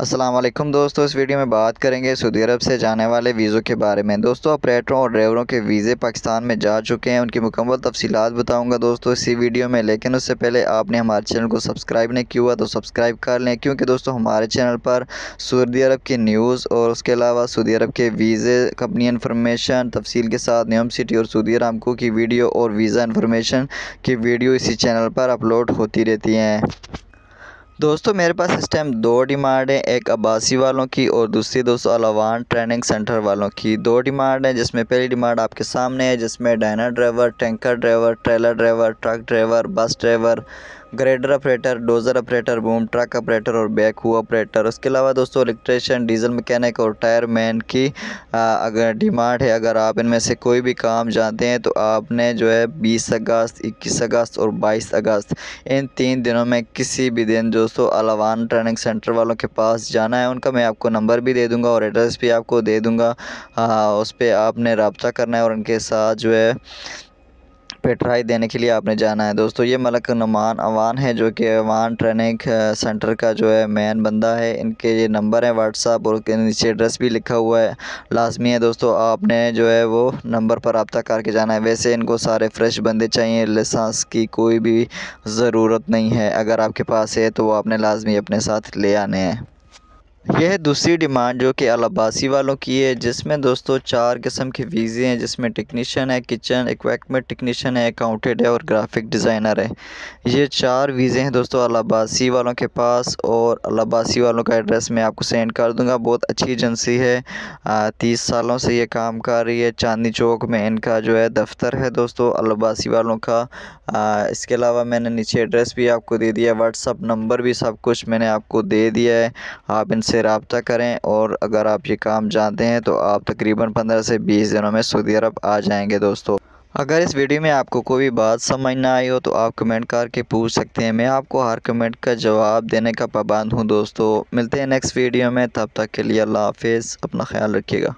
السلام علیکم دوستو، اس ویڈیو میں بات کریں گے سعودی عرب سے جانے والے ویزوں کے بارے میں۔ دوستو آپریٹروں اور ڈرائیوروں کے ویزے پاکستان میں جا چکے ہیں، ان کی مکمل تفصیلات بتاؤں گا دوستو اسی ویڈیو میں۔ لیکن اس سے پہلے آپ نے ہمارے چینل کو سبسکرائب نہیں کیا ہوا تو سبسکرائب کر لیں، کیونکہ دوستو ہمارے چینل پر سعودی عرب کی نیوز اور اس کے علاوہ سعودی عرب کے ویزے، کمپنی انفارمیشن، تفصیل کے ساتھ نیوم سٹی اور سعودی عرامکو کی ویڈیو اور ویزا انفارمیشن کی ویڈیو اسی چینل پر اپلوڈ ہوتی رہتی ہیں۔ دوستو، میرے پاس اس ٹائم دو ڈیمانڈ ہیں، ایک عباسی والوں کی اور دوسری دوستو الوان ٹریننگ سینٹر والوں کی۔ دو ڈیمانڈ ہیں، جس میں پہلی ڈیمانڈ آپ کے سامنے ہے، جس میں Diener driver, tanker driver, trailer driver, truck driver, bus driver grader operator, dozer operator, boom truck operator اور بیک ہو اپریٹر۔ اس کے علاوہ دوستو، الیکٹریشن، ڈیزل مکینک اور ٹائر مین کی اگر ڈیمانڈ ہے، اگر آپ ان میں سے کوئی بھی کام جانتے ہیں، تو آپ نے جو ہے بیس اگست، اکیس اگست اور بائیس اگست، ان تین دنوں میں کسی بھی دن دوستو الوان ٹریننگ سینٹر والوں کے پاس جانا ہے۔ ان کا میں آپ کو نمبر بھی دے دوں گا اور ایڈریس بھی آپ کو دے دوں گا۔ اس پہ آپ نے رابطہ کرنا ہے اور ان کے ساتھ جو ہے پیٹرائی دینے کے لیے آپ نے جانا ہے۔ دوستو، یہ ملک نمان اوان ہے جو کہ اوان ٹریننگ سینٹر کا جو ہے مین بندہ ہے۔ ان کے یہ نمبر ہیں واٹس اپ اور نیچے ایڈریس بھی لکھا ہوا ہے۔ لازمی ہے دوستو، آپ نے جو ہے وہ نمبر پر رابطہ کر کے جانا ہے۔ ویسے ان کو سارے فریش بندے چاہیے لسانس کی کوئی بھی ضرورت نہیں ہے۔ اگر آپ کے پاس ہے تو وہ آپ نے لازمی اپنے ساتھ لے آنے ہیں۔ یہ ہے دوسری ڈیمانڈ جو کہ العباسی والوں کی ہے، جس میں دوستو چار قسم کے ویزے ہیں، جس میں ٹیکنیشین ہے، کچن ایکویکمنٹ ٹیکنیشین ہے اکاؤنٹیڈ ہے اور گرافک ڈیزائنر ہے۔ یہ چار ویزے ہیں دوستو العباسی والوں کے پاس اور العباسی والوں کا ایڈریس میں آپ کو سینڈ کر دوں گا۔ بہت اچھی ایجنسی ہے۔ تیس سالوں سے یہ کام کر رہی ہے۔ چاندنی چوک میں ان کا جو ہے دفتر ہے دوستو العباسی والوں کا۔ اس کے علاوہ میں نے نیچے ایڈریس بھی آپ کو دے دیا۔ واٹس اپ نمبر بھی سب کچھ میں نے آپ کو دے دیا ہے۔ آپ ان سے رابطہ کریں اور اگر آپ یہ کام جانتے ہیں تو آپ تقریباً پندرہ سے بیس دنوں میں سعودی عرب آ جائیں گے دوستو۔ اگر اس ویڈیو میں آپ کو کوئی بات سمجھ نہ آئی ہو تو آپ کمنٹ کر کے پوچھ سکتے ہیں۔ میں آپ کو ہر کمنٹ کا جواب دینے کا پابند ہوں دوستو۔ ملتے ہیں نیکسٹ ویڈیو میں۔ تب تک کے لیے اللہ حافظ۔ اپنا خیال رکھیے گا۔